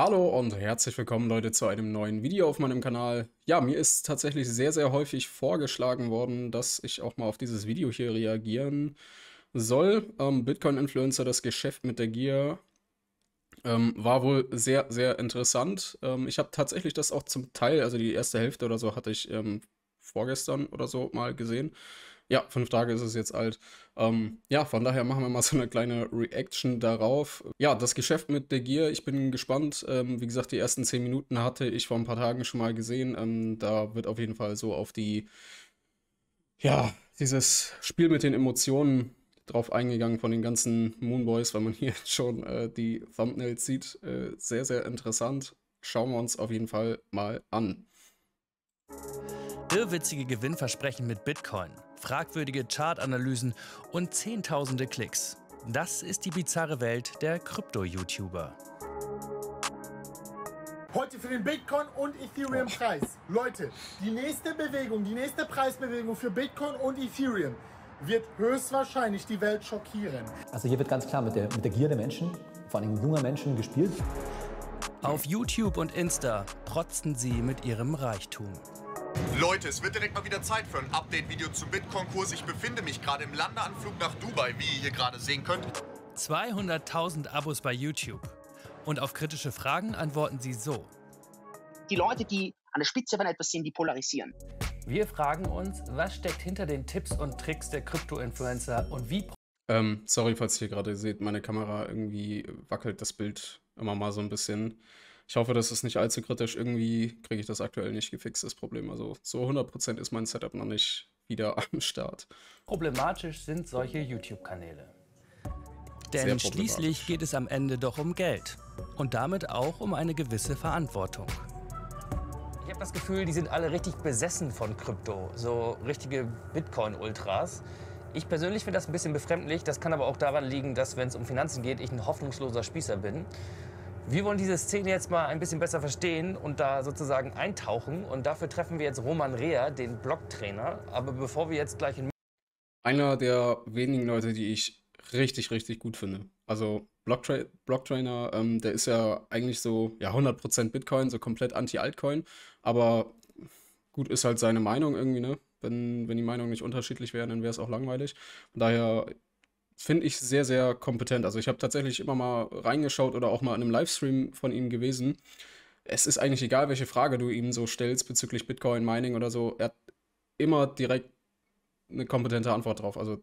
Hallo und herzlich willkommen Leute zu einem neuen Video auf meinem Kanal. Ja, mir ist tatsächlich sehr, sehr häufig vorgeschlagen worden, dass ich auch mal auf dieses Video hier reagieren soll. Ähm, Bitcoin-Influencer, das Geschäft mit der Gier, ähm, war wohl sehr, sehr interessant. Ähm, ich habe tatsächlich das auch zum Teil, also die erste Hälfte oder so, hatte ich ähm, vorgestern oder so mal gesehen. Ja, fünf Tage ist es jetzt alt. Ähm, ja, von daher machen wir mal so eine kleine Reaction darauf. Ja, das Geschäft mit der Gier, ich bin gespannt. Ähm, wie gesagt, die ersten zehn Minuten hatte ich vor ein paar Tagen schon mal gesehen. Ähm, da wird auf jeden Fall so auf die, ja, dieses Spiel mit den Emotionen drauf eingegangen von den ganzen Moonboys, weil man hier schon äh, die Thumbnails sieht. Äh, sehr, sehr interessant. Schauen wir uns auf jeden Fall mal an. Irrwitzige Gewinnversprechen mit Bitcoin, fragwürdige Chartanalysen und zehntausende Klicks. Das ist die bizarre Welt der Krypto-YouTuber. Heute für den Bitcoin und Ethereum Preis. Leute, die nächste Bewegung, die nächste Preisbewegung für Bitcoin und Ethereum wird höchstwahrscheinlich die Welt schockieren. Also hier wird ganz klar mit der, mit der Gier der Menschen, vor allem junger Menschen, gespielt. Auf YouTube und Insta protzen sie mit ihrem Reichtum. Leute, es wird direkt mal wieder Zeit für ein Update-Video zum Bitcoin-Kurs. Ich befinde mich gerade im Landeanflug nach Dubai, wie ihr hier gerade sehen könnt. 200.000 Abos bei YouTube. Und auf kritische Fragen antworten sie so. Die Leute, die an der Spitze von etwas sind, die polarisieren. Wir fragen uns, was steckt hinter den Tipps und Tricks der Krypto-Influencer und wie Ähm, sorry, falls ihr gerade seht, meine Kamera irgendwie wackelt das Bild immer mal so ein bisschen. Ich hoffe, das ist nicht allzu kritisch. Irgendwie kriege ich das aktuell nicht gefixt, das Problem. Also so 100% ist mein Setup noch nicht wieder am Start. problematisch sind solche YouTube-Kanäle. Denn schließlich geht es am Ende doch um Geld. Und damit auch um eine gewisse Verantwortung. Ich habe das Gefühl, die sind alle richtig besessen von Krypto. So richtige Bitcoin-Ultras. Ich persönlich finde das ein bisschen befremdlich. Das kann aber auch daran liegen, dass, wenn es um Finanzen geht, ich ein hoffnungsloser Spießer bin. Wir wollen diese Szene jetzt mal ein bisschen besser verstehen und da sozusagen eintauchen. Und dafür treffen wir jetzt Roman Rea, den Blogtrainer. Aber bevor wir jetzt gleich in Einer der wenigen Leute, die ich richtig, richtig gut finde. Also Blocktra Blocktrainer, ähm, der ist ja eigentlich so ja, 100% Bitcoin, so komplett anti-Altcoin. Aber gut, ist halt seine Meinung irgendwie, ne? Wenn, wenn die Meinungen nicht unterschiedlich wären, dann wäre es auch langweilig. Von daher finde ich sehr, sehr kompetent. Also ich habe tatsächlich immer mal reingeschaut oder auch mal in einem Livestream von ihm gewesen. Es ist eigentlich egal, welche Frage du ihm so stellst bezüglich Bitcoin, Mining oder so. Er hat immer direkt eine kompetente Antwort drauf. Also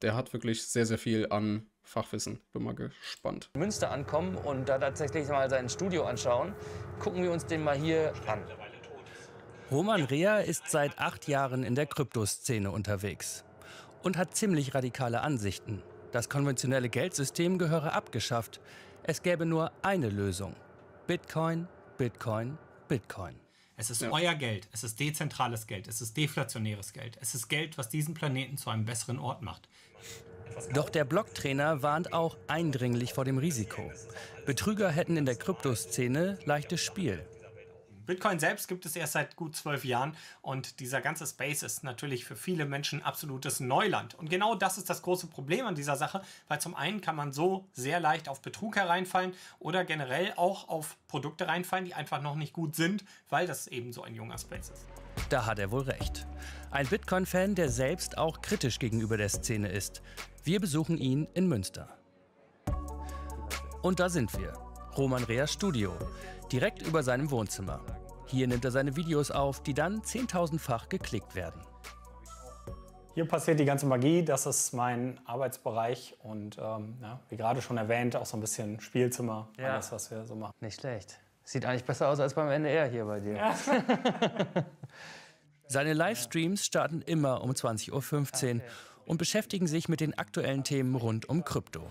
der hat wirklich sehr, sehr viel an Fachwissen. Bin mal gespannt. Münster ankommen und da tatsächlich mal sein Studio anschauen, gucken wir uns den mal hier an. Roman Rea ist seit acht Jahren in der Kryptoszene unterwegs und hat ziemlich radikale Ansichten. Das konventionelle Geldsystem gehöre abgeschafft. Es gäbe nur eine Lösung. Bitcoin, Bitcoin, Bitcoin. Es ist Ja. euer Geld, es ist dezentrales Geld, es ist deflationäres Geld, es ist Geld, was diesen Planeten zu einem besseren Ort macht. Doch der Blocktrainer warnt auch eindringlich vor dem Risiko. Betrüger hätten in der Kryptoszene leichtes Spiel. Bitcoin selbst gibt es erst seit gut zwölf Jahren und dieser ganze Space ist natürlich für viele Menschen absolutes Neuland. Und genau das ist das große Problem an dieser Sache, weil zum einen kann man so sehr leicht auf Betrug hereinfallen oder generell auch auf Produkte reinfallen, die einfach noch nicht gut sind, weil das eben so ein junger Space ist. Da hat er wohl recht. Ein Bitcoin-Fan, der selbst auch kritisch gegenüber der Szene ist. Wir besuchen ihn in Münster. Und da sind wir. Roman Reas Studio. Direkt über seinem Wohnzimmer. Hier nimmt er seine Videos auf, die dann zehntausendfach geklickt werden. Hier passiert die ganze Magie, das ist mein Arbeitsbereich und ähm, ja, wie gerade schon erwähnt, auch so ein bisschen Spielzimmer, Ja. alles, was wir so machen. Nicht schlecht. Sieht eigentlich besser aus als beim NDR hier bei dir. Seine Livestreams starten immer um 20.15 Uhr und beschäftigen sich mit den aktuellen Themen rund um Krypto.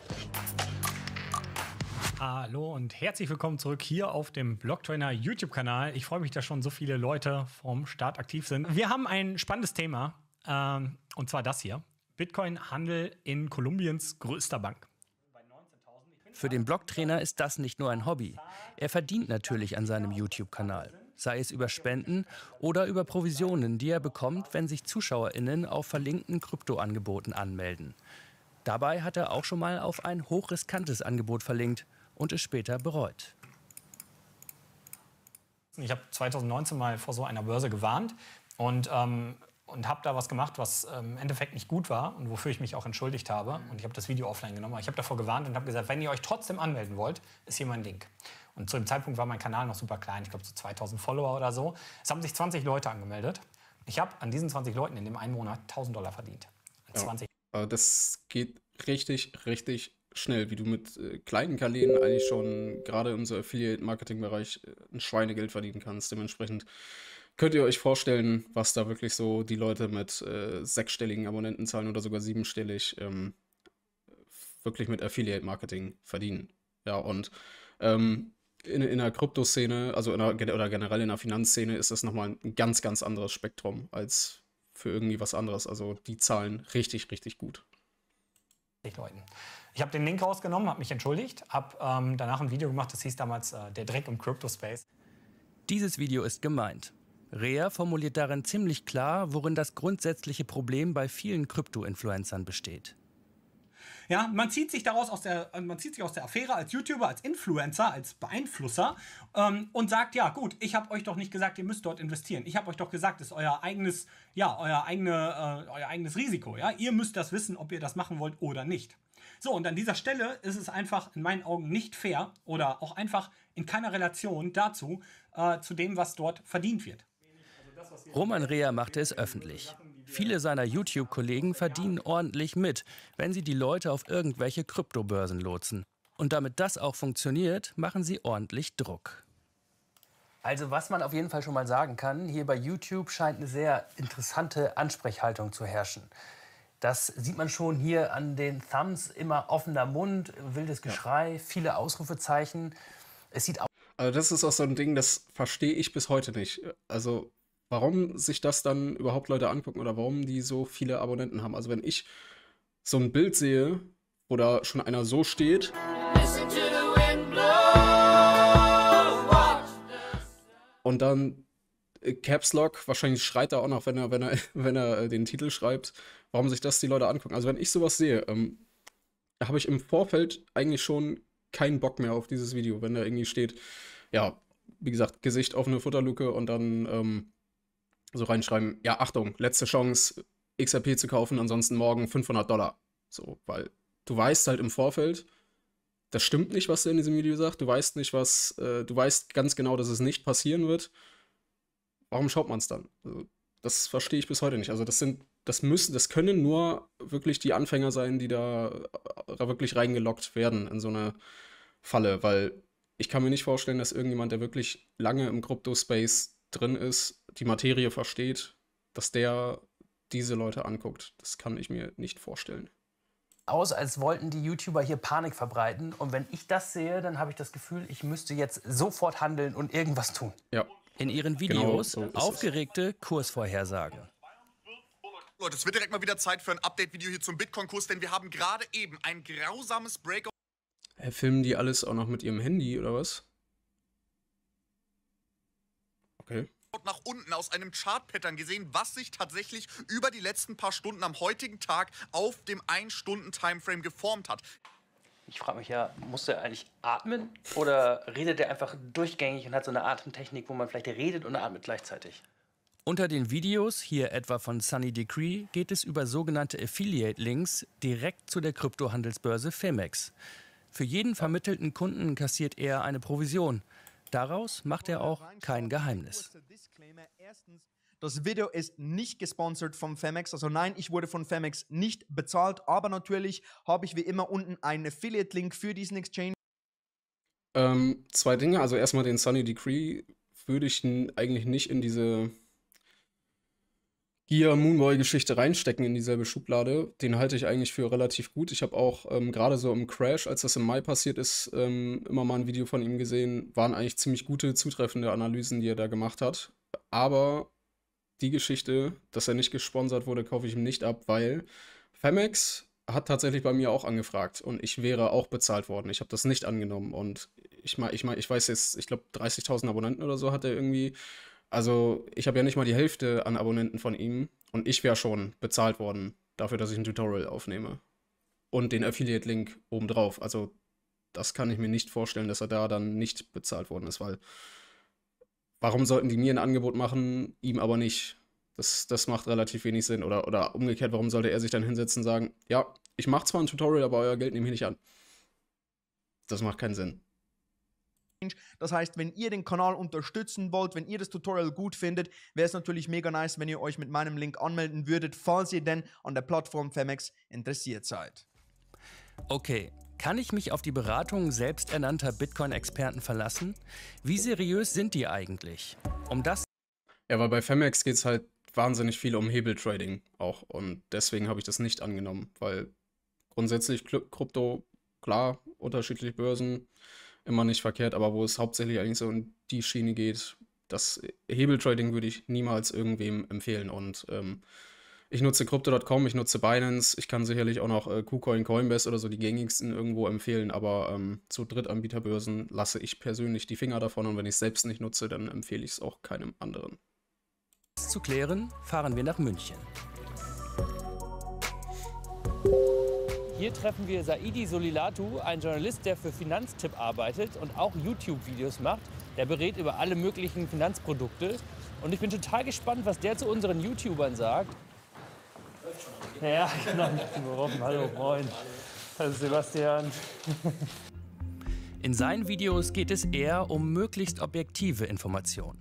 Hallo und herzlich willkommen zurück hier auf dem Blocktrainer YouTube-Kanal. Ich freue mich, dass schon so viele Leute vom Start aktiv sind. Wir haben ein spannendes Thema ähm, und zwar das hier: Bitcoin-Handel in Kolumbiens größter Bank. Für den Blogtrainer ist das nicht nur ein Hobby. Er verdient natürlich an seinem YouTube-Kanal. Sei es über Spenden oder über Provisionen, die er bekommt, wenn sich ZuschauerInnen auf verlinkten Kryptoangeboten anmelden. Dabei hat er auch schon mal auf ein hochriskantes Angebot verlinkt und es später bereut. Ich habe 2019 mal vor so einer Börse gewarnt und, ähm, und habe da was gemacht, was ähm, im Endeffekt nicht gut war und wofür ich mich auch entschuldigt habe. Und ich habe das Video offline genommen. Aber ich habe davor gewarnt und habe gesagt, wenn ihr euch trotzdem anmelden wollt, ist hier mein Link. Und zu dem Zeitpunkt war mein Kanal noch super klein, ich glaube so 2000 Follower oder so. Es haben sich 20 Leute angemeldet. Ich habe an diesen 20 Leuten in dem einen Monat 1000 Dollar verdient. Ja. 20. Äh, Das geht richtig, richtig schnell, wie du mit äh, kleinen Kanälen eigentlich schon gerade im Affiliate-Marketing-Bereich äh, ein Schweinegeld verdienen kannst. Dementsprechend könnt ihr euch vorstellen, was da wirklich so die Leute mit äh, sechsstelligen Abonnentenzahlen oder sogar siebenstellig ähm, wirklich mit Affiliate-Marketing verdienen. Ja, und ähm, in, in der Kryptoszene, also in der, oder generell in der Finanzszene, ist das nochmal ein ganz, ganz anderes Spektrum als für irgendwie was anderes. Also die zahlen richtig, richtig gut. Leuten. Ich habe den Link rausgenommen, habe mich entschuldigt, habe ähm, danach ein Video gemacht, das hieß damals äh, Der Dreck im Crypto-Space. Dieses Video ist gemeint. Rea formuliert darin ziemlich klar, worin das grundsätzliche Problem bei vielen Krypto-Influencern besteht. Ja, man zieht sich daraus aus der, äh, man zieht sich aus der Affäre als YouTuber, als Influencer, als Beeinflusser ähm, und sagt, ja gut, ich habe euch doch nicht gesagt, ihr müsst dort investieren. Ich habe euch doch gesagt, das ist euer eigenes, ja, euer, eigene, äh, euer eigenes Risiko. Ja, ihr müsst das wissen, ob ihr das machen wollt oder nicht. So, und an dieser Stelle ist es einfach in meinen Augen nicht fair oder auch einfach in keiner Relation dazu, äh, zu dem, was dort verdient wird. Roman Rea machte es öffentlich. Viele seiner YouTube-Kollegen verdienen ordentlich mit, wenn sie die Leute auf irgendwelche Kryptobörsen lotsen. Und damit das auch funktioniert, machen sie ordentlich Druck. Also was man auf jeden Fall schon mal sagen kann, hier bei YouTube scheint eine sehr interessante Ansprechhaltung zu herrschen. Das sieht man schon hier an den Thumbs, immer offener Mund, wildes Geschrei, viele Ausrufezeichen. Es sieht Also das ist auch so ein Ding, das verstehe ich bis heute nicht. Also warum sich das dann überhaupt Leute angucken oder warum die so viele Abonnenten haben. Also wenn ich so ein Bild sehe, wo da schon einer so steht und dann Caps Lock, wahrscheinlich schreit er auch noch, wenn er, wenn er, wenn er äh, den Titel schreibt, warum sich das die Leute angucken. Also wenn ich sowas sehe, ähm, habe ich im Vorfeld eigentlich schon keinen Bock mehr auf dieses Video, wenn da irgendwie steht, ja, wie gesagt, Gesicht offene Futterluke und dann ähm, so reinschreiben, ja, Achtung, letzte Chance, XRP zu kaufen, ansonsten morgen 500 Dollar. So, weil du weißt halt im Vorfeld, das stimmt nicht, was er in diesem Video sagt. Du weißt nicht, was, äh, du weißt ganz genau, dass es nicht passieren wird. Warum schaut man es dann? Also, das verstehe ich bis heute nicht. Also, das sind, das müssen, das können nur wirklich die Anfänger sein, die da äh, wirklich reingelockt werden in so eine Falle, weil ich kann mir nicht vorstellen, dass irgendjemand, der wirklich lange im Krypto-Space drin ist, die Materie versteht, dass der diese Leute anguckt. Das kann ich mir nicht vorstellen. aus, als wollten die YouTuber hier Panik verbreiten. Und wenn ich das sehe, dann habe ich das Gefühl, ich müsste jetzt sofort handeln und irgendwas tun. Ja. In ihren Genau Videos so ist es. aufgeregte Kursvorhersagen. Leute, es wird direkt mal wieder Zeit für ein Update-Video hier zum Bitcoin-Kurs, denn wir haben gerade eben ein grausames Breakout Äh, filmen die alles auch noch mit ihrem Handy oder was? Okay. nach unten aus einem Chart-Pattern gesehen, was sich tatsächlich über die letzten paar Stunden am heutigen Tag auf dem 1-Stunden-Timeframe geformt hat. Ich frage mich ja, muss er eigentlich atmen oder redet er einfach durchgängig und hat so eine Atemtechnik, wo man vielleicht redet und atmet gleichzeitig? Unter den Videos, hier etwa von Sunny Decree, geht es über sogenannte Affiliate-Links direkt zu der Kryptohandelsbörse Femex. Für jeden vermittelten Kunden kassiert er eine Provision. Daraus macht er auch kein Geheimnis. Das Video ist nicht gesponsert von Femex. Also nein, ich wurde von Femex nicht bezahlt. Aber natürlich habe ich wie immer unten einen Affiliate-Link für diesen Exchange. Ähm, zwei Dinge. Also erstmal den Sunny Decree würde ich eigentlich nicht in diese Gear Moonboy-Geschichte reinstecken in dieselbe Schublade. Den halte ich eigentlich für relativ gut. Ich habe auch ähm, gerade so im Crash, als das im Mai passiert ist, ähm, immer mal ein Video von ihm gesehen. Waren eigentlich ziemlich gute, zutreffende Analysen, die er da gemacht hat. Aber die Geschichte, dass er nicht gesponsert wurde, kaufe ich ihm nicht ab, weil Femex hat tatsächlich bei mir auch angefragt und ich wäre auch bezahlt worden. Ich habe das nicht angenommen und ich meine, ich, mein, ich weiß jetzt, ich glaube 30.000 Abonnenten oder so hat er irgendwie. Also ich habe ja nicht mal die Hälfte an Abonnenten von ihm und ich wäre schon bezahlt worden dafür, dass ich ein Tutorial aufnehme. Und den Affiliate-Link obendrauf. Also das kann ich mir nicht vorstellen, dass er da dann nicht bezahlt worden ist, weil warum sollten die mir ein Angebot machen, ihm aber nicht? Das, das macht relativ wenig Sinn. Oder, oder umgekehrt, warum sollte er sich dann hinsetzen und sagen, ja, ich mache zwar ein Tutorial, aber euer Geld nehme ich nicht an. Das macht keinen Sinn. Das heißt, wenn ihr den Kanal unterstützen wollt, wenn ihr das Tutorial gut findet, wäre es natürlich mega nice, wenn ihr euch mit meinem Link anmelden würdet, falls ihr denn an der Plattform Femex interessiert seid. Okay, kann ich mich auf die Beratung selbsternannter Bitcoin-Experten verlassen? Wie seriös sind die eigentlich? Um das. Ja, weil bei Femex geht es halt wahnsinnig viel um Hebeltrading auch. Und deswegen habe ich das nicht angenommen, weil grundsätzlich Krypto, klar, unterschiedliche Börsen, immer nicht verkehrt, aber wo es hauptsächlich eigentlich so in die Schiene geht, das Hebeltrading würde ich niemals irgendwem empfehlen. Und ähm, ich nutze Crypto.com, ich nutze Binance, ich kann sicherlich auch noch äh, KuCoin, Coinbase oder so die gängigsten irgendwo empfehlen, aber ähm, zu Drittanbieterbörsen lasse ich persönlich die Finger davon und wenn ich es selbst nicht nutze, dann empfehle ich es auch keinem anderen. Zu klären, fahren wir nach München. Hier treffen wir Saidi Solilatu, einen Journalist, der für Finanztipp arbeitet und auch YouTube-Videos macht. Der berät über alle möglichen Finanzprodukte. Und ich bin total gespannt, was der zu unseren YouTubern sagt. Ja, genau. Hallo, moin. Hallo Sebastian. In seinen Videos geht es eher um möglichst objektive Informationen.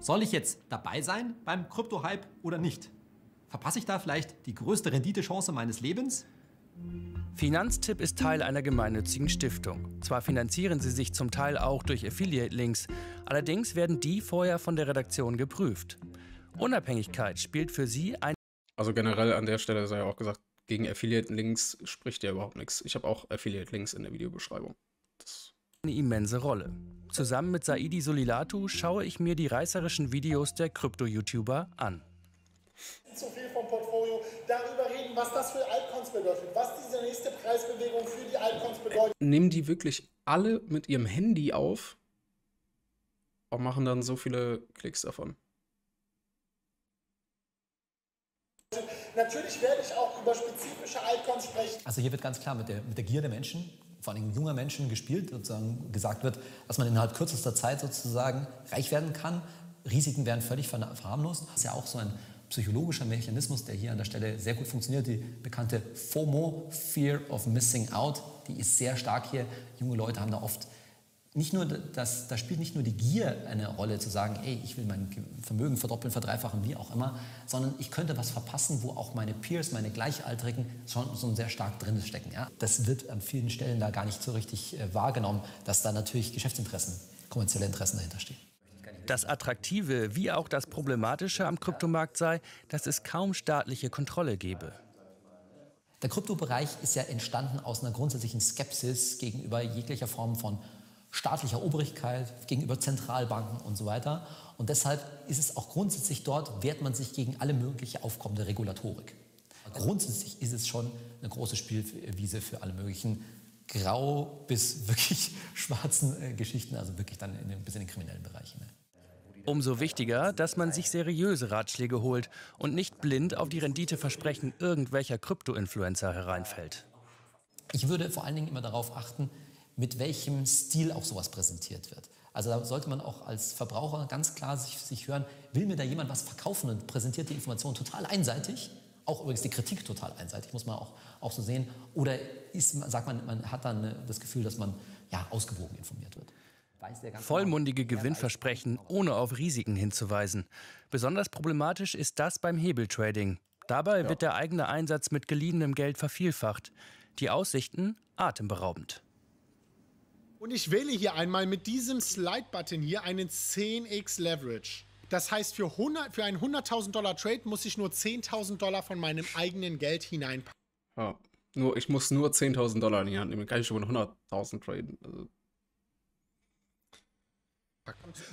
Soll ich jetzt dabei sein beim Krypto-Hype oder nicht? Verpasse ich da vielleicht die größte Renditechance meines Lebens? Finanztipp ist Teil einer gemeinnützigen Stiftung. Zwar finanzieren sie sich zum Teil auch durch Affiliate-Links, allerdings werden die vorher von der Redaktion geprüft. Unabhängigkeit spielt für sie ein. Also generell an der Stelle sei ja auch gesagt, gegen Affiliate-Links spricht ja überhaupt nichts. Ich habe auch Affiliate-Links in der Videobeschreibung. Das eine immense Rolle. Zusammen mit Saidi Solilatu schaue ich mir die reißerischen Videos der Krypto-YouTuber an. Zu viel vom Portfolio, darüber reden, was das für Altcoins bedeutet, was diese nächste Preisbewegung für die Altcoins bedeutet. Nehmen die wirklich alle mit ihrem Handy auf und machen dann so viele Klicks davon? Natürlich werde ich auch über spezifische Altcoins sprechen. Also hier wird ganz klar mit der, mit der Gier der Menschen, vor allem junger Menschen gespielt, sozusagen gesagt wird, dass man innerhalb kürzester Zeit sozusagen reich werden kann. Risiken werden völlig verharmlost. Das ist ja auch so ein psychologischer Mechanismus, der hier an der Stelle sehr gut funktioniert. Die bekannte FOMO, Fear of Missing Out, die ist sehr stark hier. Junge Leute haben da oft nicht nur das, da spielt nicht nur die Gier eine Rolle, zu sagen, ey, ich will mein Vermögen verdoppeln, verdreifachen, wie auch immer, sondern ich könnte was verpassen, wo auch meine Peers, meine Gleichaltrigen schon so sehr stark drin stecken. Ja? Das wird an vielen Stellen da gar nicht so richtig äh, wahrgenommen, dass da natürlich Geschäftsinteressen, kommerzielle Interessen dahinter stehen. Das Attraktive wie auch das Problematische am Kryptomarkt sei, dass es kaum staatliche Kontrolle gebe. Der Kryptobereich ist ja entstanden aus einer grundsätzlichen Skepsis gegenüber jeglicher Form von staatlicher Obrigkeit, gegenüber Zentralbanken und so weiter. Und deshalb ist es auch grundsätzlich dort, wehrt man sich gegen alle mögliche aufkommende Regulatorik. Grundsätzlich ist es schon eine große Spielwiese für alle möglichen grau bis wirklich schwarzen äh, Geschichten, also wirklich dann in den, bis in den kriminellen Bereich hinein. Umso wichtiger, dass man sich seriöse Ratschläge holt und nicht blind auf die Renditeversprechen irgendwelcher Krypto-Influencer hereinfällt. Ich würde vor allen Dingen immer darauf achten, mit welchem Stil auch sowas präsentiert wird. Also da sollte man auch als Verbraucher ganz klar sich, sich hören, will mir da jemand was verkaufen und präsentiert die Information total einseitig, auch übrigens die Kritik total einseitig, muss man auch, auch so sehen, oder ist, sagt man, man hat dann das Gefühl, dass man ja, ausgewogen informiert wird. Vollmundige Gewinnversprechen, ohne auf Risiken hinzuweisen. Besonders problematisch ist das beim Hebeltrading. Dabei ja. wird der eigene Einsatz mit geliehenem Geld vervielfacht. Die Aussichten atemberaubend. Und ich wähle hier einmal mit diesem Slide-Button hier einen 10x Leverage. Das heißt, für, 100, für einen 100.000 Dollar Trade muss ich nur 10.000 Dollar von meinem eigenen Geld hineinpacken. Ja, nur, ich muss nur 10.000 Dollar in die Hand nehmen. Kann ich schon 100.000 traden. Also.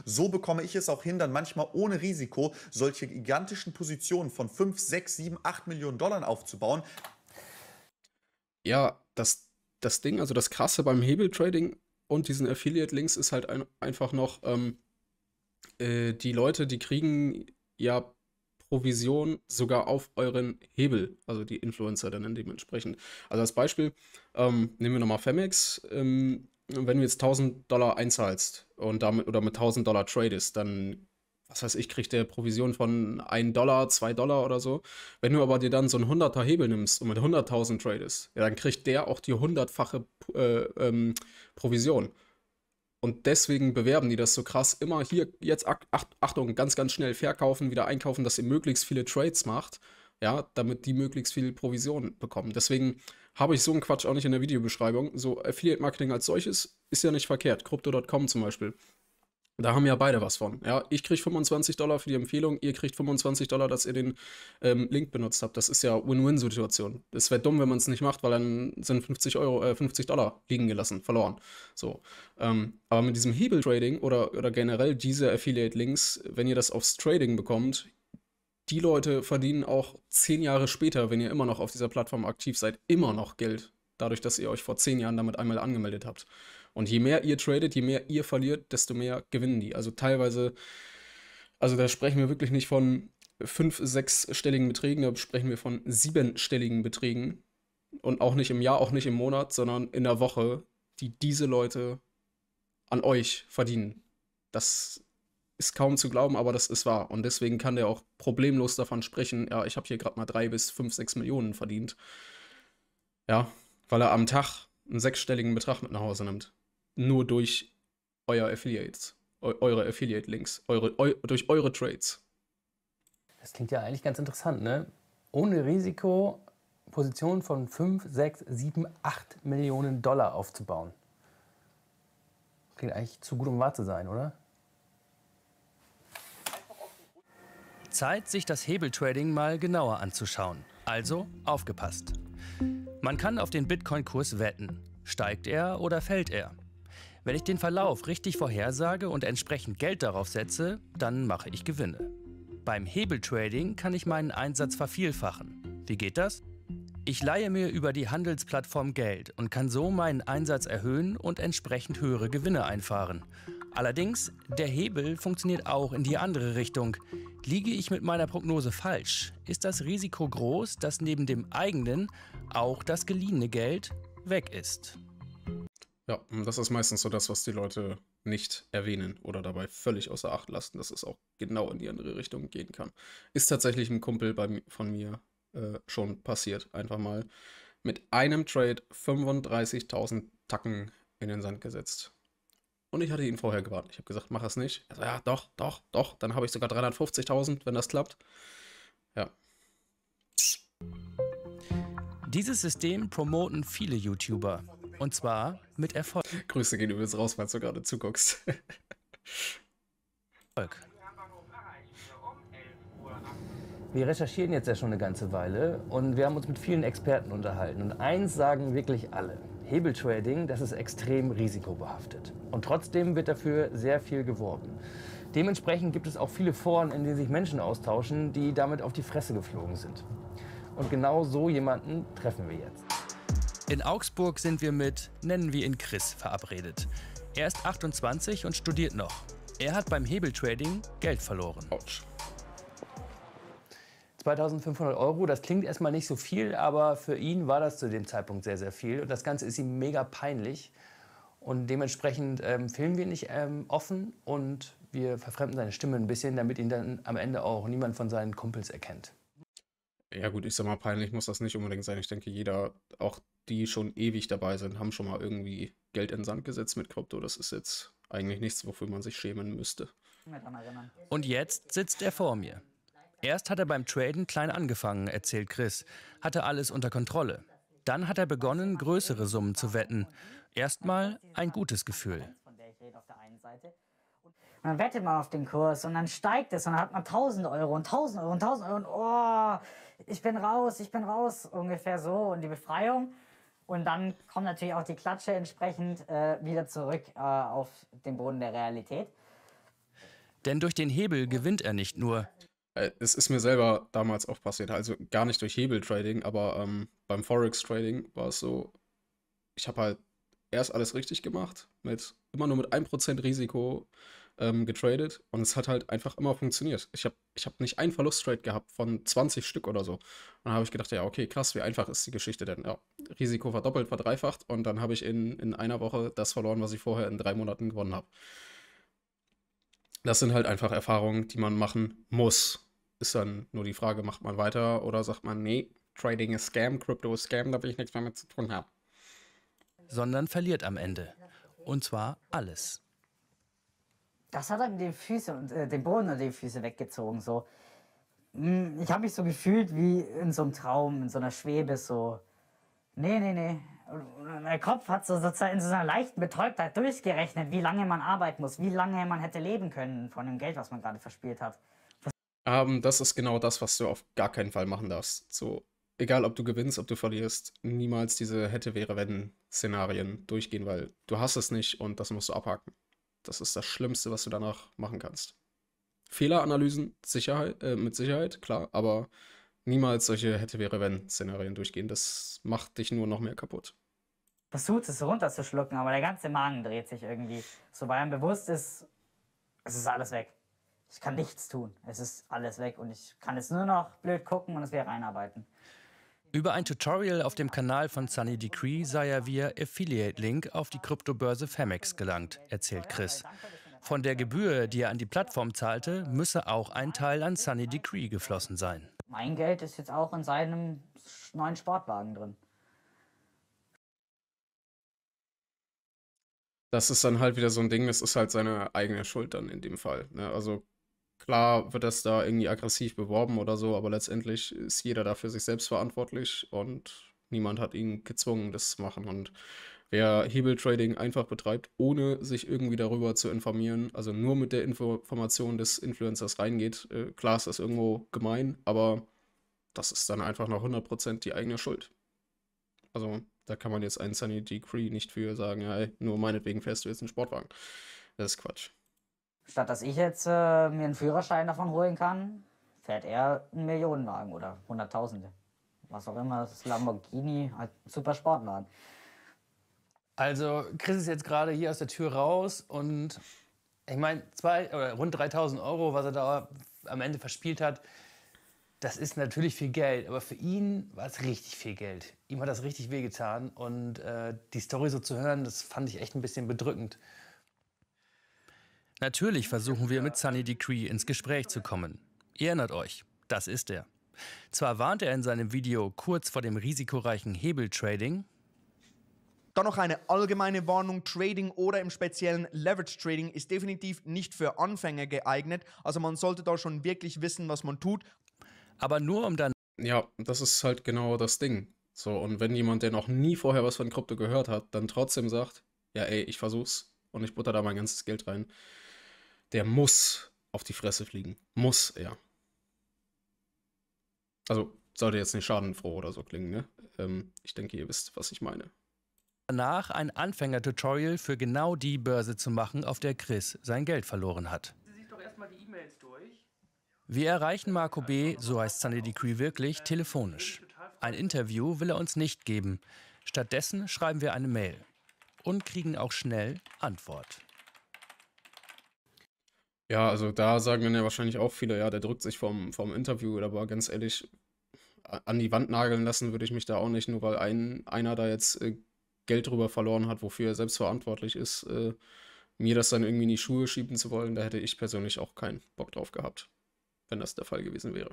So bekomme ich es auch hin, dann manchmal ohne Risiko solche gigantischen Positionen von 5, 6, 7, 8 Millionen Dollar aufzubauen. Ja, das, das Ding, also das Krasse beim Hebeltrading und diesen Affiliate-Links ist halt ein, einfach noch, ähm, äh, die Leute, die kriegen ja Provision sogar auf euren Hebel, also die Influencer dann dementsprechend. Also als Beispiel, ähm, nehmen wir nochmal Femex. Ähm, wenn du jetzt 1000 Dollar einzahlst und damit oder mit 1000 Dollar tradest, dann, was weiß ich, kriegt der Provision von 1 Dollar, 2 Dollar oder so. Wenn du aber dir dann so einen 100er Hebel nimmst und mit 100.000 tradest, ja, dann kriegt der auch die hundertfache äh, ähm, Provision. Und deswegen bewerben die das so krass. Immer hier, jetzt, Achtung, ganz, ganz schnell verkaufen, wieder einkaufen, dass ihr möglichst viele Trades macht. Ja, damit die möglichst viel Provision bekommen. Deswegen habe ich so einen Quatsch auch nicht in der Videobeschreibung. So Affiliate Marketing als solches ist ja nicht verkehrt. Crypto.com zum Beispiel. Da haben ja beide was von. Ja, ich kriege 25 Dollar für die Empfehlung, ihr kriegt 25 Dollar, dass ihr den ähm, Link benutzt habt. Das ist ja Win-Win-Situation. Es wäre dumm, wenn man es nicht macht, weil dann sind 50 Euro, äh, 50 Dollar liegen gelassen, verloren. So. Ähm, aber mit diesem Hebel-Trading oder, oder generell diese Affiliate-Links, wenn ihr das aufs Trading bekommt, die Leute verdienen auch zehn Jahre später, wenn ihr immer noch auf dieser Plattform aktiv seid, immer noch Geld. Dadurch, dass ihr euch vor zehn Jahren damit einmal angemeldet habt. Und je mehr ihr tradet, je mehr ihr verliert, desto mehr gewinnen die. Also teilweise, also da sprechen wir wirklich nicht von fünf, sechsstelligen Beträgen, da sprechen wir von siebenstelligen Beträgen. Und auch nicht im Jahr, auch nicht im Monat, sondern in der Woche, die diese Leute an euch verdienen. Das ist kaum zu glauben, aber das ist wahr. Und deswegen kann der auch problemlos davon sprechen, ja, ich habe hier gerade mal drei bis fünf, sechs Millionen verdient. Ja, weil er am Tag einen sechsstelligen Betrag mit nach Hause nimmt nur durch euer Affiliates, eu eure Affiliate-Links, eure, eu durch eure Trades. Das klingt ja eigentlich ganz interessant, ne? Ohne Risiko Positionen von 5, 6, 7, 8 Millionen Dollar aufzubauen. Klingt eigentlich zu gut, um wahr zu sein, oder? Zeit, sich das Hebeltrading mal genauer anzuschauen. Also aufgepasst. Man kann auf den Bitcoin-Kurs wetten. Steigt er oder fällt er? Wenn ich den Verlauf richtig vorhersage und entsprechend Geld darauf setze, dann mache ich Gewinne. Beim Hebeltrading kann ich meinen Einsatz vervielfachen. Wie geht das? Ich leihe mir über die Handelsplattform Geld und kann so meinen Einsatz erhöhen und entsprechend höhere Gewinne einfahren. Allerdings, der Hebel funktioniert auch in die andere Richtung. Liege ich mit meiner Prognose falsch, ist das Risiko groß, dass neben dem eigenen auch das geliehene Geld weg ist. Ja, das ist meistens so das, was die Leute nicht erwähnen oder dabei völlig außer Acht lassen, dass es auch genau in die andere Richtung gehen kann. Ist tatsächlich ein Kumpel bei, von mir äh, schon passiert. Einfach mal mit einem Trade 35.000 Tacken in den Sand gesetzt. Und ich hatte ihn vorher gewarnt. Ich habe gesagt, mach es nicht. Er so, ja, doch, doch, doch. Dann habe ich sogar 350.000, wenn das klappt. Ja. Dieses System promoten viele YouTuber. Und zwar mit Erfolg. Grüße gehen übrigens raus, falls du gerade zuguckst. Erfolg. Wir recherchieren jetzt ja schon eine ganze Weile und wir haben uns mit vielen Experten unterhalten. Und eins sagen wirklich alle. Hebeltrading, das ist extrem risikobehaftet. Und trotzdem wird dafür sehr viel geworben. Dementsprechend gibt es auch viele Foren, in denen sich Menschen austauschen, die damit auf die Fresse geflogen sind. Und genau so jemanden treffen wir jetzt. In Augsburg sind wir mit, nennen wir ihn Chris, verabredet. Er ist 28 und studiert noch. Er hat beim Hebeltrading Geld verloren. Ouch. 2500 Euro, das klingt erstmal nicht so viel, aber für ihn war das zu dem Zeitpunkt sehr, sehr viel. Und das Ganze ist ihm mega peinlich. Und dementsprechend ähm, filmen wir nicht ähm, offen und wir verfremden seine Stimme ein bisschen, damit ihn dann am Ende auch niemand von seinen Kumpels erkennt. Ja gut, ich sag mal, peinlich muss das nicht unbedingt sein. Ich denke, jeder, auch die schon ewig dabei sind, haben schon mal irgendwie Geld in den Sand gesetzt mit Krypto. Das ist jetzt eigentlich nichts, wofür man sich schämen müsste. Und jetzt sitzt er vor mir. Erst hat er beim Traden klein angefangen, erzählt Chris, hatte alles unter Kontrolle. Dann hat er begonnen, größere Summen zu wetten. Erstmal ein gutes Gefühl. Und dann wettet man auf den Kurs und dann steigt es und dann hat man 1000 Euro und 1000 Euro und 1000 Euro und oh, ich bin raus, ich bin raus, ungefähr so. Und die Befreiung. Und dann kommt natürlich auch die Klatsche entsprechend äh, wieder zurück äh, auf den Boden der Realität. Denn durch den Hebel gewinnt er nicht nur. Äh, es ist mir selber damals auch passiert, also gar nicht durch Hebeltrading, aber ähm, beim Forex-Trading war es so, ich habe halt erst alles richtig gemacht, mit immer nur mit 1% Risiko ähm, getradet und es hat halt einfach immer funktioniert. Ich habe ich hab nicht einen Verlusttrade gehabt von 20 Stück oder so. Und dann habe ich gedacht, ja, okay, krass, wie einfach ist die Geschichte denn? Ja, Risiko verdoppelt, verdreifacht und dann habe ich in, in einer Woche das verloren, was ich vorher in drei Monaten gewonnen habe. Das sind halt einfach Erfahrungen, die man machen muss. Ist dann nur die Frage, macht man weiter oder sagt man, nee, Trading ist Scam, Crypto ist Scam, da will ich nichts mehr mit zu tun haben. Sondern verliert am Ende. Und zwar alles. Das hat dann die Füße und äh, den Boden unter die Füße weggezogen. So. Hm, Ich habe mich so gefühlt wie in so einem Traum, in so einer Schwebe, so. Nee, nee, nee. Und Mein Kopf hat so sozusagen in so einer leichten Betäubtheit durchgerechnet, wie lange man arbeiten muss, wie lange man hätte leben können von dem Geld, was man gerade verspielt hat. Ähm, das ist genau das, was du auf gar keinen Fall machen darfst. So, egal ob du gewinnst, ob du verlierst, niemals diese hätte, wäre, wenn Szenarien durchgehen, weil du hast es nicht und das musst du abhaken. Das ist das Schlimmste, was du danach machen kannst. Fehleranalysen Sicherheit, äh, mit Sicherheit, klar, aber niemals solche hätte, wäre, wenn Szenarien durchgehen. Das macht dich nur noch mehr kaputt. Versucht es runterzuschlucken, aber der ganze Magen dreht sich irgendwie. So, weil einem bewusst ist, es ist alles weg. Ich kann nichts tun. Es ist alles weg und ich kann jetzt nur noch blöd gucken und es wieder reinarbeiten. Über ein Tutorial auf dem Kanal von Sunny Decree sei er via Affiliate-Link auf die Kryptobörse Femex gelangt, erzählt Chris. Von der Gebühr, die er an die Plattform zahlte, müsse auch ein Teil an Sunny Decree geflossen sein. Mein Geld ist jetzt auch in seinem neuen Sportwagen drin. Das ist dann halt wieder so ein Ding, das ist halt seine eigene Schuld dann in dem Fall. Ne? Also klar wird das da irgendwie aggressiv beworben oder so, aber letztendlich ist jeder da für sich selbst verantwortlich und niemand hat ihn gezwungen, das zu machen. Und wer Hebeltrading einfach betreibt, ohne sich irgendwie darüber zu informieren, also nur mit der Info Information des Influencers reingeht, äh, klar ist das irgendwo gemein, aber das ist dann einfach noch 100% die eigene Schuld. Also da kann man jetzt einen Sunny Decree nicht für sagen, ja, nur meinetwegen fährst du jetzt einen Sportwagen. Das ist Quatsch. Statt dass ich jetzt äh, mir einen Führerschein davon holen kann, fährt er einen Millionenwagen oder Hunderttausende. Was auch immer, das Lamborghini, halt super Sportwagen. Also Chris ist jetzt gerade hier aus der Tür raus und ich meine, rund 3000 Euro, was er da am Ende verspielt hat, das ist natürlich viel Geld, aber für ihn war es richtig viel Geld. Ihm hat das richtig wehgetan und äh, die Story so zu hören, das fand ich echt ein bisschen bedrückend. Natürlich versuchen wir mit Sunny Decree ins Gespräch zu kommen. Ihr erinnert euch, das ist er. Zwar warnt er in seinem Video kurz vor dem risikoreichen Hebeltrading, Dann noch eine allgemeine Warnung, Trading oder im speziellen Leverage Trading ist definitiv nicht für Anfänger geeignet. Also man sollte da schon wirklich wissen, was man tut. aber nur um dann Ja, das ist halt genau das Ding. So, und wenn jemand, der noch nie vorher was von Krypto gehört hat, dann trotzdem sagt, ja, ey, ich versuch's und ich butter da mein ganzes Geld rein, der muss auf die Fresse fliegen. Muss er. Also, sollte jetzt nicht schadenfroh oder so klingen, ne? Ähm, ich denke, ihr wisst, was ich meine. danach ein Anfänger-Tutorial für genau die Börse zu machen, auf der Chris sein Geld verloren hat. Sieh doch erstmal die E-Mails durch. Wir erreichen Marco B., so heißt Sunny Decree wirklich, telefonisch. Ein Interview will er uns nicht geben. Stattdessen schreiben wir eine Mail und kriegen auch schnell Antwort. Ja, also da sagen dann ja wahrscheinlich auch viele, ja, der drückt sich vom, vom Interview, aber ganz ehrlich, an die Wand nageln lassen würde ich mich da auch nicht, nur weil ein, einer da jetzt äh, Geld drüber verloren hat, wofür er selbst verantwortlich ist, äh, mir das dann irgendwie in die Schuhe schieben zu wollen, da hätte ich persönlich auch keinen Bock drauf gehabt, wenn das der Fall gewesen wäre.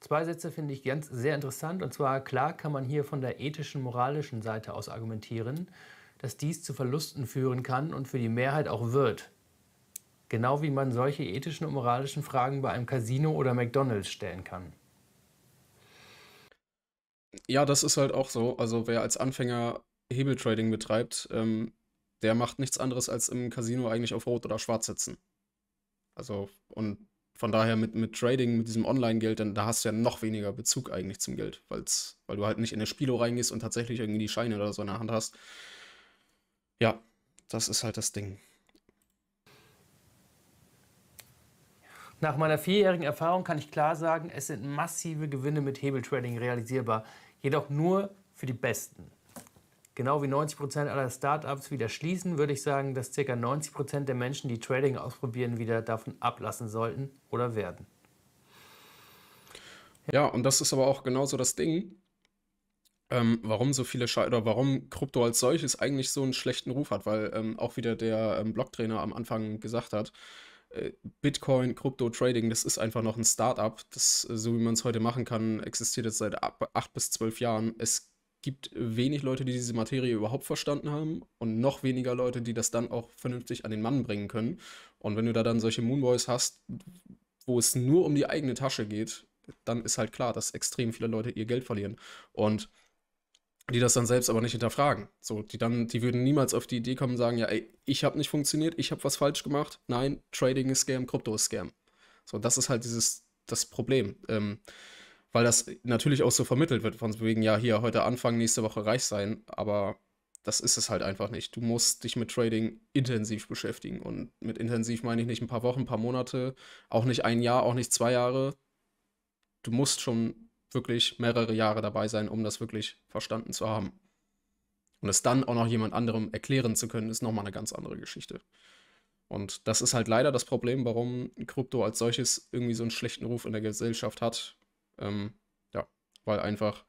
Zwei Sätze finde ich ganz sehr interessant. Und zwar, klar kann man hier von der ethischen, moralischen Seite aus argumentieren, dass dies zu Verlusten führen kann und für die Mehrheit auch wird. Genau wie man solche ethischen und moralischen Fragen bei einem Casino oder McDonalds stellen kann. Ja, das ist halt auch so. Also wer als Anfänger Hebeltrading betreibt, ähm, der macht nichts anderes als im Casino eigentlich auf Rot oder Schwarz setzen. Also, und von daher mit, mit Trading, mit diesem Online-Geld, dann da hast du ja noch weniger Bezug eigentlich zum Geld, weil's, weil du halt nicht in das Spielo reingehst und tatsächlich irgendwie die Scheine oder so in der Hand hast. Ja, das ist halt das Ding. Nach meiner vierjährigen Erfahrung kann ich klar sagen, es sind massive Gewinne mit Hebeltrading realisierbar, jedoch nur für die Besten. Genau wie 90% aller Startups wieder schließen, würde ich sagen, dass ca. 90% der Menschen, die Trading ausprobieren, wieder davon ablassen sollten oder werden. Ja, und das ist aber auch genauso das Ding. ähm, warum so viele Sche oder warum Krypto als solches eigentlich so einen schlechten Ruf hat, weil ähm, auch wieder der ähm, Blocktrainer am Anfang gesagt hat, Bitcoin, Krypto, Trading, das ist einfach noch ein Startup. Das, äh, so wie man es heute machen kann, existiert jetzt seit acht bis zwölf Jahren. Es gibt wenig Leute, die diese Materie überhaupt verstanden haben und noch weniger Leute, die das dann auch vernünftig an den Mann bringen können. Und wenn du da dann solche Moonboys hast, wo es nur um die eigene Tasche geht, dann ist halt klar, dass extrem viele Leute ihr Geld verlieren. Und die das dann selbst aber nicht hinterfragen. So, die dann, die würden niemals auf die Idee kommen und sagen, ja, ey, ich habe nicht funktioniert, ich habe was falsch gemacht. Nein, Trading ist Scam, Krypto ist Scam. So, das ist halt dieses, das Problem. Ähm, weil das natürlich auch so vermittelt wird, von wegen, ja, hier heute anfangen, nächste Woche reich sein, aber das ist es halt einfach nicht. Du musst dich mit Trading intensiv beschäftigen. Und mit intensiv meine ich nicht ein paar Wochen, ein paar Monate, auch nicht ein Jahr, auch nicht zwei Jahre. Du musst schon wirklich mehrere Jahre dabei sein, um das wirklich verstanden zu haben. Und es dann auch noch jemand anderem erklären zu können, ist nochmal eine ganz andere Geschichte. Und das ist halt leider das Problem, warum Krypto als solches irgendwie so einen schlechten Ruf in der Gesellschaft hat. Ähm, ja, weil einfach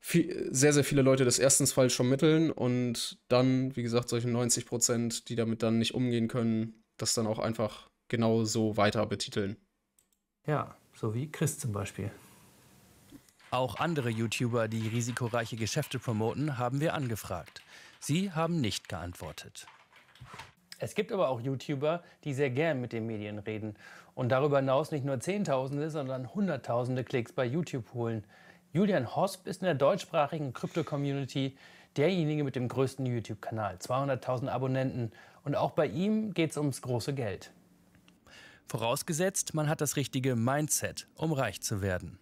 viel, sehr, sehr viele Leute das erstens falsch vermitteln und dann, wie gesagt, solche 90 Prozent, die damit dann nicht umgehen können, das dann auch einfach genau so weiter betiteln. Ja, so wie Chris zum Beispiel. Auch andere YouTuber, die risikoreiche Geschäfte promoten, haben wir angefragt. Sie haben nicht geantwortet. Es gibt aber auch YouTuber, die sehr gern mit den Medien reden und darüber hinaus nicht nur Zehntausende, sondern Hunderttausende Klicks bei YouTube holen. Julian Hosp ist in der deutschsprachigen Krypto-Community derjenige mit dem größten YouTube-Kanal, 200.000 Abonnenten. Und auch bei ihm geht es ums große Geld. Vorausgesetzt, man hat das richtige Mindset, um reich zu werden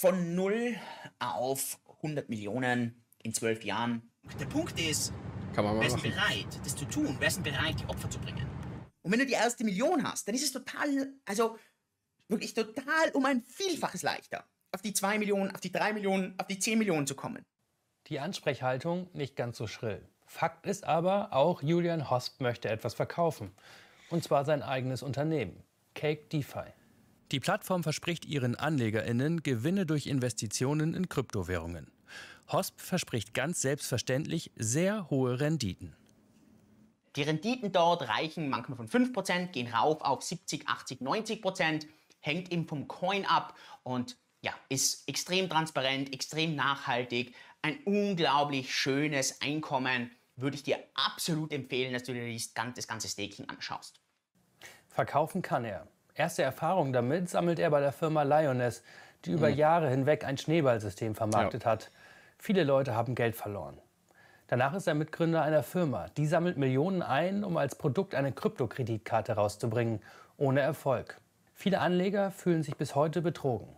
von 0 auf 100 Millionen in zwölf Jahren. Der Punkt ist, wer ist bereit, das zu tun? Wer ist bereit, die Opfer zu bringen? Und wenn du die erste Million hast, dann ist es total, also wirklich total um ein Vielfaches leichter, auf die 2 Millionen, auf die 3 Millionen, auf die 10 Millionen zu kommen. Die Ansprechhaltung nicht ganz so schrill. Fakt ist aber, auch Julian Hosp möchte etwas verkaufen. Und zwar sein eigenes Unternehmen, Cake DeFi. Die Plattform verspricht ihren AnlegerInnen Gewinne durch Investitionen in Kryptowährungen. Hosp verspricht ganz selbstverständlich sehr hohe Renditen. Die Renditen dort reichen manchmal von 5%, gehen rauf auf 70, 80, 90%, hängt eben vom Coin ab und ja, ist extrem transparent, extrem nachhaltig, ein unglaublich schönes Einkommen. Würde ich dir absolut empfehlen, dass du dir das ganze Staking anschaust. Verkaufen kann er. Erste Erfahrungen damit sammelt er bei der Firma Lioness, die über mhm. Jahre hinweg ein Schneeballsystem vermarktet ja. hat. Viele Leute haben Geld verloren. Danach ist er Mitgründer einer Firma. Die sammelt Millionen ein, um als Produkt eine Kryptokreditkarte rauszubringen, ohne Erfolg. Viele Anleger fühlen sich bis heute betrogen.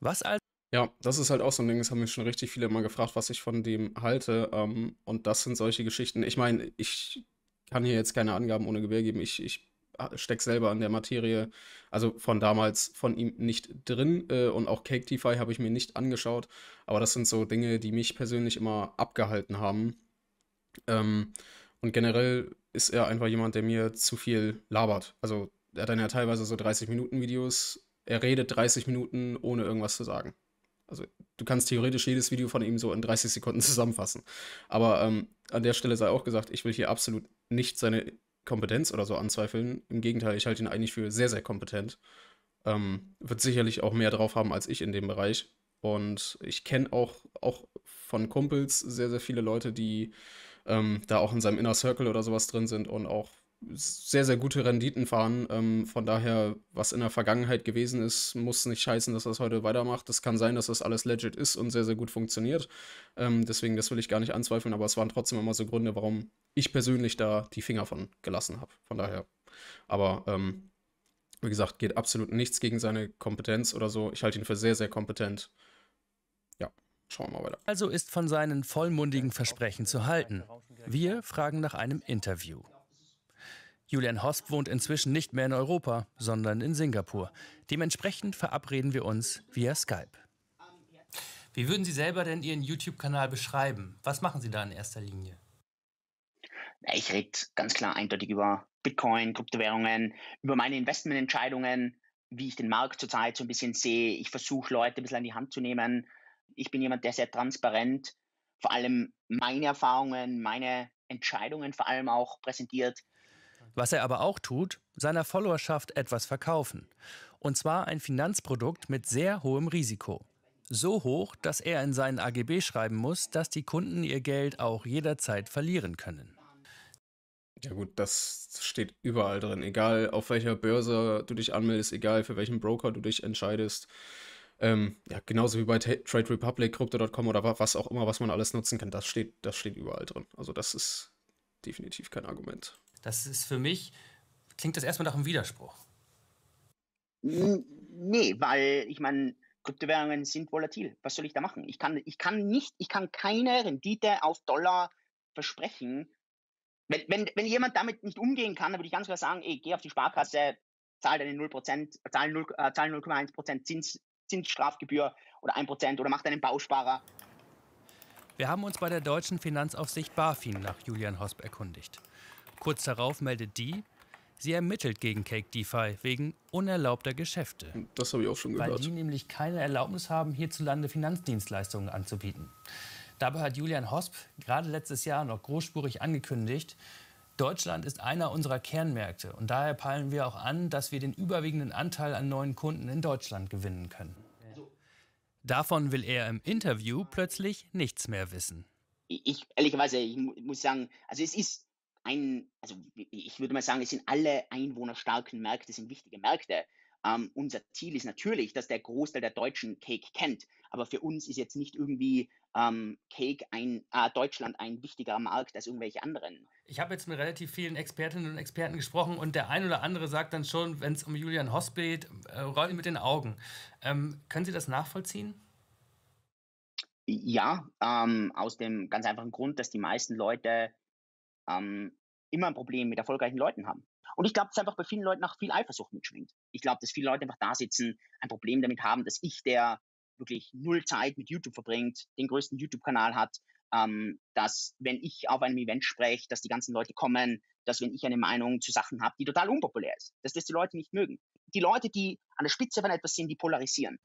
Was als ja, das ist halt auch so ein Ding, das haben mich schon richtig viele mal gefragt, was ich von dem halte. Ähm, und das sind solche Geschichten. Ich meine, ich kann hier jetzt keine Angaben ohne Gewähr geben. Ich, ich stecke selber an der Materie, also von damals von ihm nicht drin äh, und auch Cake DeFi habe ich mir nicht angeschaut, aber das sind so Dinge, die mich persönlich immer abgehalten haben. Ähm, und generell ist er einfach jemand, der mir zu viel labert. Also er hat dann ja teilweise so 30 Minuten Videos, er redet 30 Minuten ohne irgendwas zu sagen. Also du kannst theoretisch jedes Video von ihm so in 30 Sekunden zusammenfassen. Aber ähm, an der Stelle sei auch gesagt, ich will hier absolut nicht seine Kompetenz oder so anzweifeln. Im Gegenteil, ich halte ihn eigentlich für sehr, sehr kompetent. Ähm, wird sicherlich auch mehr drauf haben als ich in dem Bereich. Und ich kenne auch, auch von Kumpels sehr, sehr viele Leute, die ähm, da auch in seinem Inner Circle oder sowas drin sind und auch sehr, sehr gute Renditen fahren. Ähm, von daher, was in der Vergangenheit gewesen ist, muss nicht heißen, dass es heute weitermacht. Es kann sein, dass das alles legit ist und sehr, sehr gut funktioniert. Ähm, deswegen, das will ich gar nicht anzweifeln, aber es waren trotzdem immer so Gründe, warum ich persönlich da die Finger von gelassen habe. Von daher. Aber ähm, wie gesagt, geht absolut nichts gegen seine Kompetenz oder so. Ich halte ihn für sehr, sehr kompetent. Ja, schauen wir mal weiter. Also ist von seinen vollmundigen Versprechen zu halten. Wir fragen nach einem Interview. Julian Hosp wohnt inzwischen nicht mehr in Europa, sondern in Singapur. Dementsprechend verabreden wir uns via Skype. Wie würden Sie selber denn Ihren YouTube-Kanal beschreiben? Was machen Sie da in erster Linie? Ich rede ganz klar eindeutig über Bitcoin, Kryptowährungen, über meine Investmententscheidungen, wie ich den Markt zurzeit so ein bisschen sehe. Ich versuche Leute ein bisschen an die Hand zu nehmen, Ich bin jemand, der sehr transparent vor allem meine Erfahrungen, meine Entscheidungen vor allem auch präsentiert. Was er aber auch tut, seiner Followerschaft etwas verkaufen. Und zwar ein Finanzprodukt mit sehr hohem Risiko. So hoch, dass er in seinen AGB schreiben muss, dass die Kunden ihr Geld auch jederzeit verlieren können. Ja gut, das steht überall drin. Egal auf welcher Börse du dich anmeldest, egal für welchen Broker du dich entscheidest. Ähm, ja, genauso wie bei Trade Republic, Crypto.com oder was auch immer, was man alles nutzen kann, das steht, das steht überall drin. Also das ist definitiv kein Argument. Das ist für mich, klingt das erstmal nach einem Widerspruch. Nee, weil ich meine, Kryptowährungen sind volatil. Was soll ich da machen? Ich kann, ich kann nicht, ich kann keine Rendite auf Dollar versprechen. Wenn, wenn, wenn jemand damit nicht umgehen kann, dann würde ich ganz klar sagen, ey, geh auf die Sparkasse, zahl deine 0%, zahl 0,1% äh, Zins, Zinsstrafgebühr oder 1% oder mach deinen Bausparer. Wir haben uns bei der deutschen Finanzaufsicht BaFin nach Julian Hosp erkundigt. Kurz darauf meldet die, sie ermittelt gegen Cake DeFi wegen unerlaubter Geschäfte. Das habe ich auch schon gehört. Weil die nämlich keine Erlaubnis haben, hierzulande Finanzdienstleistungen anzubieten. Dabei hat Julian Hosp gerade letztes Jahr noch großspurig angekündigt, Deutschland ist einer unserer Kernmärkte und daher peilen wir auch an, dass wir den überwiegenden Anteil an neuen Kunden in Deutschland gewinnen können. Davon will er im Interview plötzlich nichts mehr wissen. Ich, ehrlicherweise, ich muss sagen, also es ist ein, also ich würde mal sagen, es sind alle einwohnerstarken Märkte, sind wichtige Märkte. Ähm, unser Ziel ist natürlich, dass der Großteil der Deutschen Cake kennt. Aber für uns ist jetzt nicht irgendwie ähm, Cake ein, äh, Deutschland ein wichtiger Markt als irgendwelche anderen. Ich habe jetzt mit relativ vielen Expertinnen und Experten gesprochen und der ein oder andere sagt dann schon, wenn es um Julian Hosp geht, äh, rollen mit den Augen. Ähm, können Sie das nachvollziehen? Ja, ähm, aus dem ganz einfachen Grund, dass die meisten Leute ähm, immer ein Problem mit erfolgreichen Leuten haben. Und ich glaube, dass einfach bei vielen Leuten auch viel Eifersucht mitschwingt. Ich glaube, dass viele Leute einfach da sitzen, ein Problem damit haben, dass ich, der wirklich null Zeit mit YouTube verbringt, den größten YouTube-Kanal hat, ähm, dass wenn ich auf einem Event spreche, dass die ganzen Leute kommen, dass wenn ich eine Meinung zu Sachen habe, die total unpopulär ist, dass das die Leute nicht mögen. Die Leute, die an der Spitze von etwas sind, die polarisieren.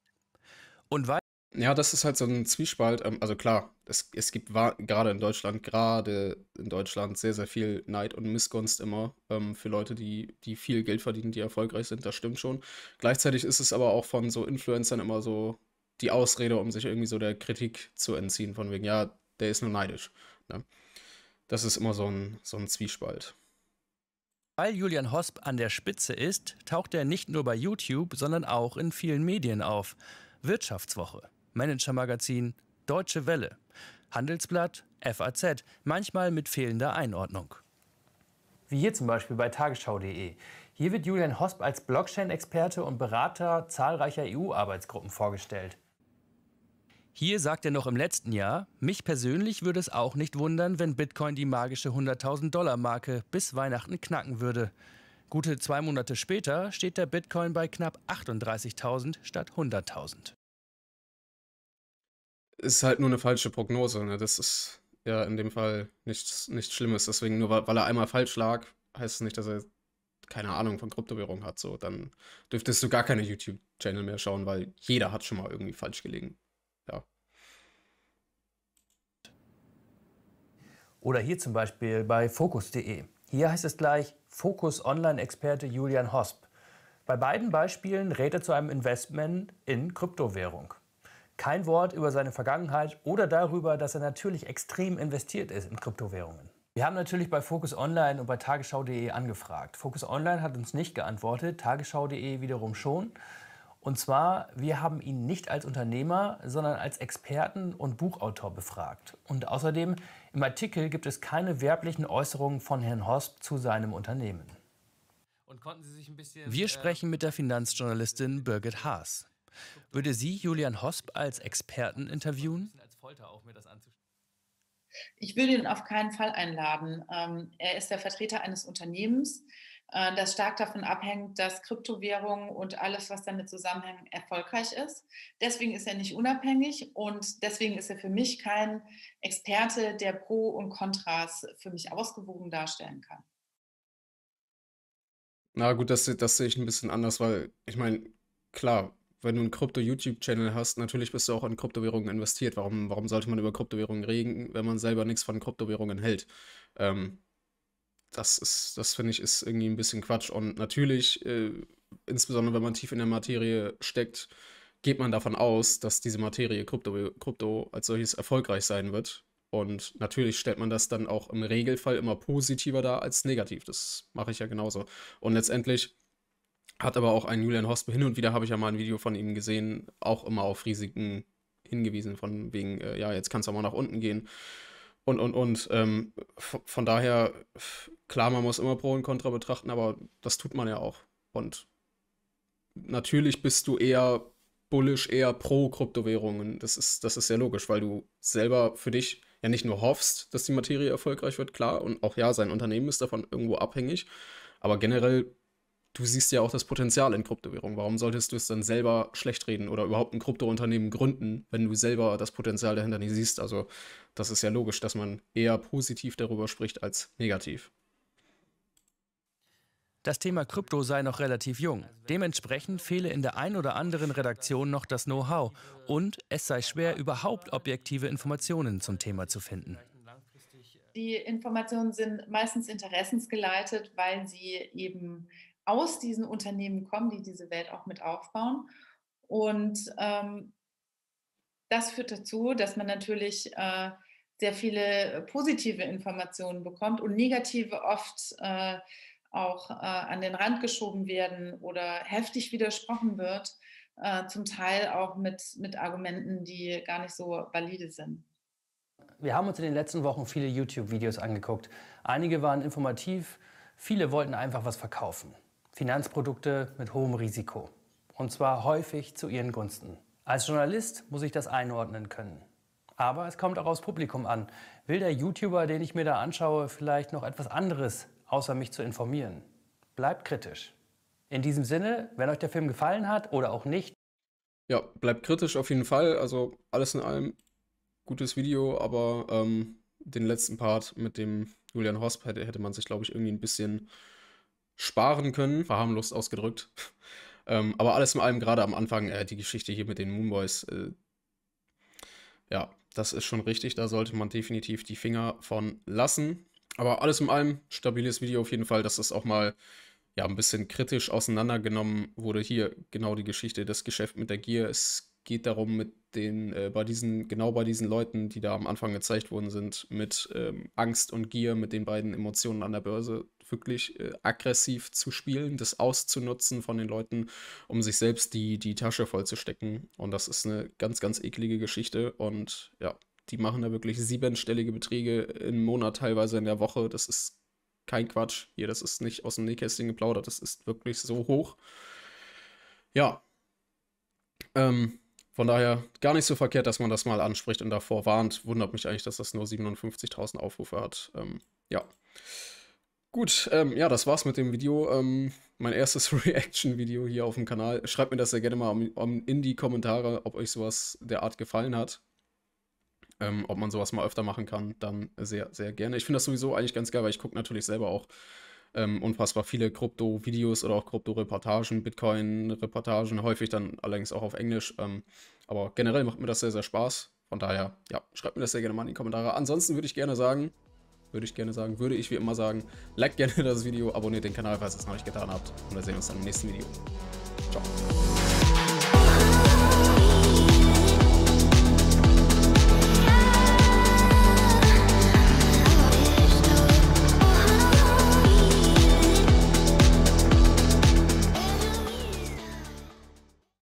Und weil ja, das ist halt so ein Zwiespalt. Ähm, also klar, es, es gibt gerade in Deutschland, gerade in Deutschland sehr, sehr viel Neid und Missgunst immer ähm, für Leute, die, die viel Geld verdienen, die erfolgreich sind. Das stimmt schon. Gleichzeitig ist es aber auch von so Influencern immer so die Ausrede, um sich irgendwie so der Kritik zu entziehen, von wegen, ja, der ist nur neidisch. Ne? Das ist immer so ein, so ein Zwiespalt. Weil Julian Hosp an der Spitze ist, taucht er nicht nur bei YouTube, sondern auch in vielen Medien auf. Wirtschaftswoche, Manager-Magazin, Deutsche Welle, Handelsblatt, FAZ, manchmal mit fehlender Einordnung. Wie hier zum Beispiel bei tagesschau.de. Hier wird Julian Hosp als Blockchain-Experte und Berater zahlreicher EU-Arbeitsgruppen vorgestellt. Hier sagt er noch im letzten Jahr, mich persönlich würde es auch nicht wundern, wenn Bitcoin die magische 100.000 Dollar Marke bis Weihnachten knacken würde. Gute zwei Monate später steht der Bitcoin bei knapp 38.000 statt 100.000. Ist halt nur eine falsche Prognose. Ne? Das ist ja in dem Fall nichts, nichts Schlimmes. Deswegen, nur weil, weil er einmal falsch lag, heißt es nicht, dass er keine Ahnung von Kryptowährung hat. So, dann dürftest du gar keine YouTube-Channel mehr schauen, weil jeder hat schon mal irgendwie falsch gelegen. Oder hier zum Beispiel bei Focus.de. Hier heißt es gleich Focus Online-Experte Julian Hosp. Bei beiden Beispielen rät er zu einem Investment in Kryptowährung. Kein Wort über seine Vergangenheit oder darüber, dass er natürlich extrem investiert ist in Kryptowährungen. Wir haben natürlich bei Focus Online und bei tagesschau.de angefragt. Focus Online hat uns nicht geantwortet, tagesschau.de wiederum schon. Und zwar, wir haben ihn nicht als Unternehmer, sondern als Experten und Buchautor befragt. Und außerdem, im Artikel gibt es keine werblichen Äußerungen von Herrn Hosp zu seinem Unternehmen. Wir sprechen mit der Finanzjournalistin Birgit Haas. Würde sie Julian Hosp als Experten interviewen? Ich würde ihn auf keinen Fall einladen. Ähm, er ist der Vertreter eines Unternehmens, äh, das stark davon abhängt, dass Kryptowährungen und alles, was damit zusammenhängt, erfolgreich ist. Deswegen ist er nicht unabhängig und deswegen ist er für mich kein Experte, der Pro und Kontras für mich ausgewogen darstellen kann. Na gut, das, das sehe ich ein bisschen anders, weil ich meine, klar, wenn du einen Krypto-YouTube-Channel hast, natürlich bist du auch in Kryptowährungen investiert. Warum, warum sollte man über Kryptowährungen reden, wenn man selber nichts von Kryptowährungen hält? Ähm, das ist, das finde ich, ist irgendwie ein bisschen Quatsch. Und natürlich, äh, insbesondere wenn man tief in der Materie steckt, geht man davon aus, dass diese Materie Krypto, Krypto als solches erfolgreich sein wird. Und natürlich stellt man das dann auch im Regelfall immer positiver dar als negativ. Das mache ich ja genauso. Und letztendlich hat aber auch ein Julian Hosp hin und wieder habe ich ja mal ein Video von ihm gesehen, auch immer auf Risiken hingewiesen, von wegen, äh, ja, jetzt kannst du auch mal nach unten gehen. Und, und, und ähm, von daher, klar, man muss immer Pro und Contra betrachten, aber das tut man ja auch. Und natürlich bist du eher bullish, eher pro Kryptowährungen. Das ist, das ist sehr logisch, weil du selber für dich ja nicht nur hoffst, dass die Materie erfolgreich wird, klar, und auch ja, sein Unternehmen ist davon irgendwo abhängig, aber generell, du siehst ja auch das Potenzial in Kryptowährungen. Warum solltest du es dann selber schlecht reden oder überhaupt ein Kryptounternehmen gründen, wenn du selber das Potenzial dahinter nicht siehst? Also, das ist ja logisch, dass man eher positiv darüber spricht als negativ. Das Thema Krypto sei noch relativ jung. Dementsprechend fehle in der ein oder anderen Redaktion noch das Know-how und es sei schwer, überhaupt objektive Informationen zum Thema zu finden. Die Informationen sind meistens interessensgeleitet, weil sie eben aus diesen Unternehmen kommen, die diese Welt auch mit aufbauen. Und ähm, das führt dazu, dass man natürlich äh, sehr viele positive Informationen bekommt und negative oft äh, auch äh, an den Rand geschoben werden oder heftig widersprochen wird, äh, zum Teil auch mit, mit Argumenten, die gar nicht so valide sind. Wir haben uns in den letzten Wochen viele YouTube-Videos angeguckt. Einige waren informativ, viele wollten einfach was verkaufen. Finanzprodukte mit hohem Risiko. Und zwar häufig zu ihren Gunsten. Als Journalist muss ich das einordnen können. Aber es kommt auch aufs Publikum an. Will der YouTuber, den ich mir da anschaue, vielleicht noch etwas anderes außer mich zu informieren. Bleibt kritisch. In diesem Sinne, wenn euch der Film gefallen hat oder auch nicht. Ja, bleibt kritisch auf jeden Fall. Also alles in allem gutes Video, aber ähm, den letzten Part mit dem Julian Hosp hätte, hätte man sich, glaube ich, irgendwie ein bisschen sparen können. Verharmlost ausgedrückt. ähm, aber alles in allem, gerade am Anfang, äh, die Geschichte hier mit den Moonboys, äh, ja, das ist schon richtig. Da sollte man definitiv die Finger von lassen. Aber alles in allem, stabiles Video auf jeden Fall, dass das auch mal ja, ein bisschen kritisch auseinandergenommen wurde. Hier genau die Geschichte, das Geschäft mit der Gier. Es geht darum, mit den, äh, bei diesen, genau bei diesen Leuten, die da am Anfang gezeigt worden sind, mit ähm, Angst und Gier, mit den beiden Emotionen an der Börse wirklich äh, aggressiv zu spielen, das auszunutzen von den Leuten, um sich selbst die, die Tasche vollzustecken. Und das ist eine ganz, ganz eklige Geschichte. Und ja, die machen da wirklich siebenstellige Beträge im Monat, teilweise in der Woche. Das ist kein Quatsch. Hier, das ist nicht aus dem Nähkästchen geplaudert. Das ist wirklich so hoch. Ja. Ähm, von daher gar nicht so verkehrt, dass man das mal anspricht und davor warnt. Wundert mich eigentlich, dass das nur 57.000 Aufrufe hat. Ähm, ja. Gut, ähm, ja, das war's mit dem Video. Ähm, mein erstes Reaction-Video hier auf dem Kanal. Schreibt mir das sehr gerne mal um, um in die Kommentare, ob euch sowas der Art gefallen hat. Ähm, ob man sowas mal öfter machen kann, dann sehr, sehr gerne. Ich finde das sowieso eigentlich ganz geil, weil ich gucke natürlich selber auch ähm, unfassbar viele Krypto-Videos oder auch Krypto-Reportagen, Bitcoin-Reportagen, häufig dann allerdings auch auf Englisch. Ähm, aber generell macht mir das sehr, sehr Spaß. Von daher, ja, schreibt mir das sehr gerne mal in die Kommentare. Ansonsten würde ich gerne sagen, würde ich gerne sagen, würde ich wie immer sagen, liked gerne das Video, abonniert den Kanal, falls ihr es noch nicht getan habt. Und wir sehen uns dann im nächsten Video. Ciao.